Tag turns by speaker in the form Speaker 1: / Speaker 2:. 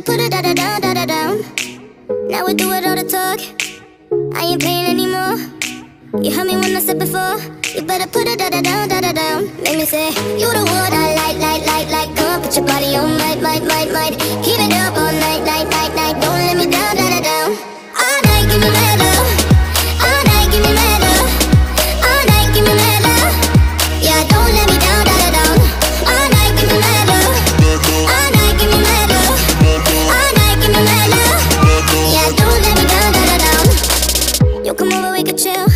Speaker 1: Put it down, da da down. Now we do it all the talk. I ain't playing anymore. You heard me when I said before. You better put it down, da da down. Make me say, You the one I like, like, like, like. Come on, put your body on, might, might, might, might. You come over, we could chill.